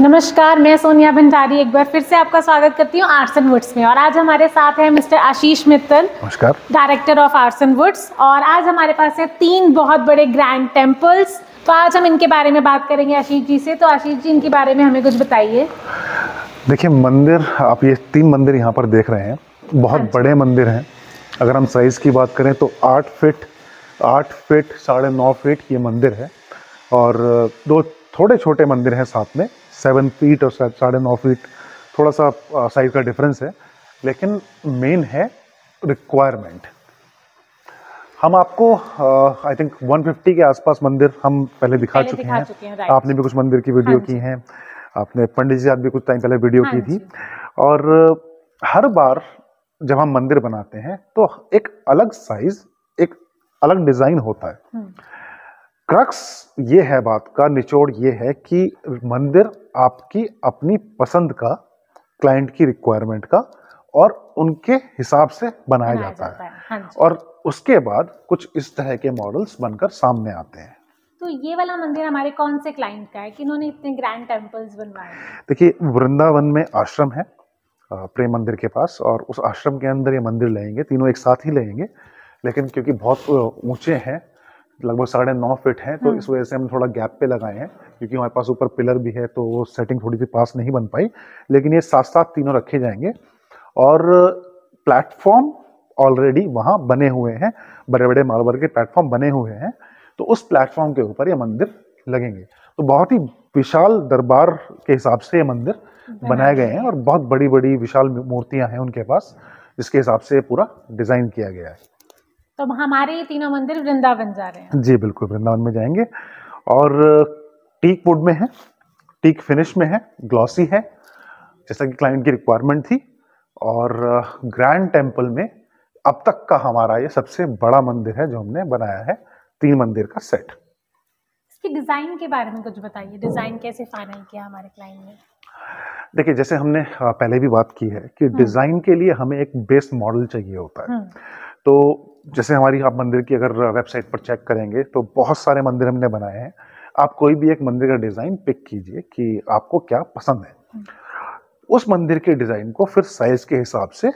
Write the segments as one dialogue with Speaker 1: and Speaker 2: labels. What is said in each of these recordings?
Speaker 1: नमस्कार मैं सोनिया भंडारी एक बार फिर से आपका स्वागत करती हूँ आर्ट्स एंड वुड्स में। और आज हमारे साथ है मिस्टर आशीष मित्तल
Speaker 2: नमस्कार।
Speaker 1: Director of arts and woods और आज हमारे पास है तीन बहुत बड़े ग्रैंड टेम्पल्स तो आज हम इनके बारे में बात करेंगे आशीष जी से। तो आशीष जी इनके बारे में हमें कुछ बताइए।
Speaker 2: देखिए मंदिर आप ये तीन मंदिर यहाँ पर देख रहे हैं। बहुत
Speaker 1: अच्छा।
Speaker 2: बड़े मंदिर हैं। अगर हम साइज़ की बात करें तो आठ फिट आठ फिट साढ़े नौ फिट ये मंदिर है। और दो थोड़े छोटे मंदिर हैं साथ में सेवन फीट और साढ़े नौ फीट थोड़ा सा साइज़ का डिफरेंस है लेकिन मेन है रिक्वायरमेंट हम आपको आई थिंक 150 के आसपास मंदिर हम पहले दिखा
Speaker 1: पहले
Speaker 2: चुके
Speaker 1: दिखा
Speaker 2: हैं।
Speaker 1: चुके हैं.
Speaker 2: आपने भी कुछ मंदिर की वीडियो
Speaker 1: हाँ
Speaker 2: की। हैं आपने पंडित जी साथ भी कुछ टाइम पहले वीडियो
Speaker 1: हाँ
Speaker 2: की थी। और हर बार जब हम मंदिर बनाते हैं तो एक अलग साइज़ एक अलग डिज़ाइन होता है।
Speaker 1: हम्म,
Speaker 2: क्रक्स ये है बात का निचोड़ ये है कि मंदिर आपकी अपनी पसंद का क्लाइंट की रिक्वायरमेंट का और उनके हिसाब से बनाया
Speaker 1: बनाया
Speaker 2: जाता है।
Speaker 1: है। हाँ
Speaker 2: और उसके बाद कुछ इस तरह के मॉडल्स बनकर सामने आते हैं।
Speaker 1: तो ये वाला मंदिर हमारे कौन से क्लाइंट का है? कि इन्होंने इतने ग्रैंड टेम्पल्स बनवाए
Speaker 2: देखिए वृंदावन में आश्रम है प्रेम मंदिर के पास और उस आश्रम के अंदर ये मंदिर लेंगे तीनों एक साथ ही लेंगे लेकिन क्योंकि बहुत ऊँचे हैं लगभग साढ़े नौ फिट हैं तो इस वजह से हम थोड़ा गैप पे लगाए हैं क्योंकि हमारे पास ऊपर पिलर भी है तो वो सेटिंग थोड़ी सी पास नहीं बन पाई। लेकिन ये साथ साथ तीनों रखे जाएँगे। और प्लेटफॉर्म ऑलरेडी वहाँ बने हुए हैं बड़े बड़े मार्बल के प्लेटफॉर्म बने हुए हैं तो उस प्लेटफॉर्म के ऊपर ये मंदिर लगेंगे। तो बहुत ही विशाल दरबार के हिसाब से ये मंदिर बनाए गए हैं। और बहुत बड़ी बड़ी विशाल मूर्तियाँ हैं उनके पास जिसके हिसाब से पूरा डिज़ाइन किया गया है।
Speaker 1: तो हमारे ये तीनों मंदिर वृंदावन जा रहे हैं।
Speaker 2: जी बिल्कुल वृंदावन में जाएँगे। और टीक वुड में है टीक फिनिश में है ग्लॉसी है जैसा कि क्लाइंट की रिक्वायरमेंट थी। और ग्रैंड टेंपल में अब तक का हमारा ये सबसे बड़ा मंदिर है जो हमने बनाया है तीन मंदिर का सेट
Speaker 1: इसकी डिज़ाइन के बारे में कुछ बताइए। डिज़ाइन कैसे फाइनल किया हमारे क्लाइंट ने?
Speaker 2: देखिए जैसे हमने पहले भी बात की है कि डिज़ाइन के लिए हमें एक बेस मॉडल चाहिए होता है।
Speaker 1: हम्म,
Speaker 2: तो जैसे हमारी आप मंदिर की अगर वेबसाइट पर चेक करेंगे तो बहुत सारे मंदिर हमने बनाए हैं। आप कोई भी एक मंदिर का डिज़ाइन पिक कीजिए कि आपको क्या पसंद है। उस मंदिर के डिज़ाइन को फिर साइज़ के हिसाब से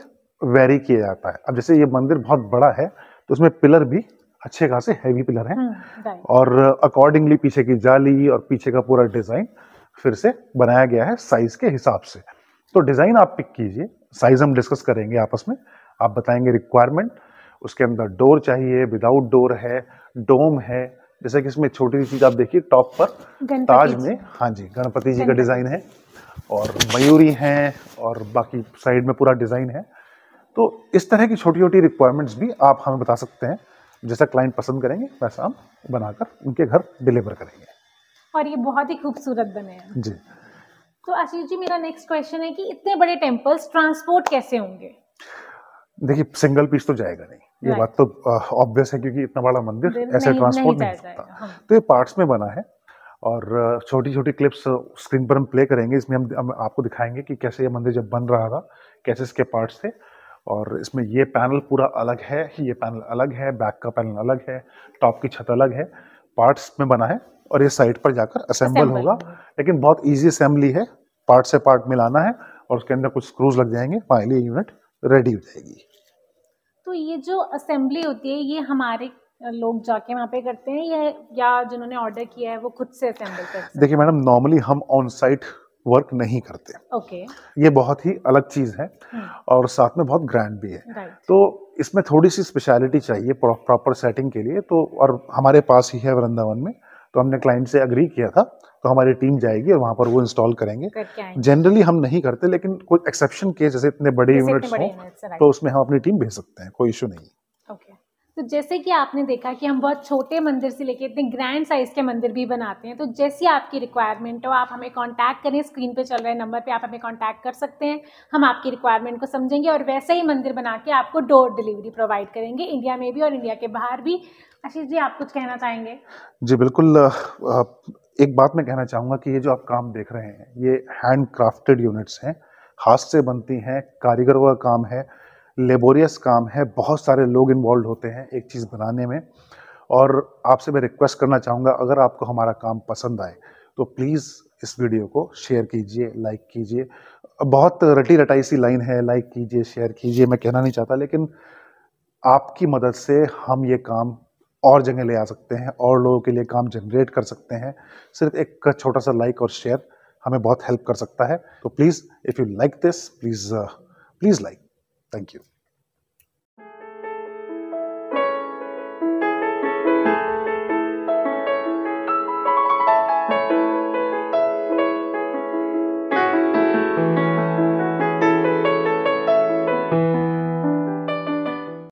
Speaker 2: वेरी किया जाता है। अब जैसे ये मंदिर बहुत बड़ा है तो उसमें पिलर भी अच्छे खासे हैवी पिलर हैं।
Speaker 1: हम्म,
Speaker 2: और अकॉर्डिंगली पीछे की जाली और पीछे का पूरा डिज़ाइन फिर से बनाया गया है साइज़ के हिसाब से। तो डिज़ाइन आप पिक कीजिए साइज़ हम डिस्कस करेंगे आपस में। आप बताएँगे रिक्वायरमेंट उसके अंदर डोर चाहिए विदाउट डोर है डोम है जैसे कि इसमें छोटी सी चीज़ आप देखिए टॉप पर ताज में हाँ जी गणपति जी का डिज़ाइन है और मयूरी हैं और बाकी साइड में पूरा डिज़ाइन है। तो इस तरह की छोटी छोटी रिक्वायरमेंट्स भी आप हमें बता सकते हैं। जैसा क्लाइंट पसंद करेंगे वैसा हम बनाकर उनके घर डिलीवर करेंगे।
Speaker 1: और ये बहुत ही खूबसूरत बने हैं।
Speaker 2: जी।
Speaker 1: तो आशीष जी मेरा नेक्स्ट क्वेश्चन है कि इतने बड़े टेम्पल्स ट्रांसपोर्ट कैसे होंगे?
Speaker 2: देखिए सिंगल पीस तो जाएगा नहीं। ये
Speaker 1: Right.
Speaker 2: बात तो ऑब्वियस है क्योंकि इतना बड़ा मंदिर ऐसे ट्रांसपोर्ट नहीं, हो सकता
Speaker 1: हाँ।
Speaker 2: तो ये पार्ट्स में बना है और छोटी छोटी क्लिप्स स्क्रीन पर हम प्ले करेंगे। इसमें हम, हम आपको दिखाएँगे कि कैसे ये मंदिर जब बन रहा था कैसे इसके पार्ट्स थे और इसमें ये पैनल पूरा अलग है ये पैनल अलग है बैक का पैनल अलग है टॉप की छत अलग है। पार्ट्स में बना है और ये साइड पर जाकर असेंबल होगा।
Speaker 1: होगा।
Speaker 2: लेकिन बहुत ईजी असेंबली है। पार्ट से पार्ट मिलाना है और उसके अंदर कुछ स्क्रूज लग जाएँगे। फाइनली यूनिट रेडी हो जाएगी।
Speaker 1: तो ये जो असेंबली होती है ये हमारे लोग जाके वहाँ पे करते हैं या या जिन्होंने ऑर्डर किया है वो खुद से असेंबल करते हैं?
Speaker 2: देखिए मैडम नॉर्मली हम ऑन साइट वर्क नहीं करते।
Speaker 1: Okay okay.
Speaker 2: ये बहुत ही अलग चीज़ है
Speaker 1: हम्म,
Speaker 2: और साथ में बहुत ग्रैंड भी है।
Speaker 1: राइट
Speaker 2: तो इसमें थोड़ी सी स्पेशलिटी चाहिए प्रॉपर सेटिंग के लिए। तो और हमारे पास ही है वृंदावन में। तो हमने क्लाइंट से अग्री किया था तो हमारी टीम जाएगी और वहाँ पर वो इंस्टॉल करेंगे। जनरली हम नहीं करते लेकिन कोई एक्सेप्शन केस जैसे इतने बड़े यूनिट्स हो
Speaker 1: हों
Speaker 2: तो उसमें हम अपनी टीम भेज सकते हैं कोई इशू नहीं
Speaker 1: ओके तो जैसे कि आपने देखा कि हम बहुत छोटे मंदिर से लेके इतने ग्रैंड साइज़ के मंदिर भी बनाते हैं तो जैसी आपकी रिक्वायरमेंट हो, आप हमें कांटेक्ट करें स्क्रीन पे चल रहे नंबर पे आप हमें कांटेक्ट कर सकते हैं, हम आपकी रिक्वायरमेंट को समझेंगे और वैसे ही मंदिर बना के आपको डोर डिलीवरी प्रोवाइड करेंगे इंडिया में भी और इंडिया के बाहर भी। आशीष जी, आप कुछ कहना चाहेंगे?
Speaker 2: जी, बिल्कुल एक बात मैं कहना चाहूँगा कि ये जो आप काम देख रहे हैं, ये हैंड क्राफ्टेड यूनिट्स हैं, हाथ से बनती हैं, कारीगरों का काम है लेबोरियस काम है, बहुत सारे लोग इन्वॉल्व होते हैं एक चीज़ बनाने में। और आपसे मैं रिक्वेस्ट करना चाहूँगा, अगर आपको हमारा काम पसंद आए तो प्लीज़ इस वीडियो को शेयर कीजिए लाइक कीजिए। बहुत रटी रटाई सी लाइन है लाइक कीजिए शेयर कीजिए, मैं कहना नहीं चाहता, लेकिन आपकी मदद से हम ये काम और जगह ले आ सकते हैं, और लोगों के लिए काम जनरेट कर सकते हैं। सिर्फ़ एक छोटा सा लाइक और शेयर हमें बहुत हेल्प कर सकता है। तो please if you like this please please like thank you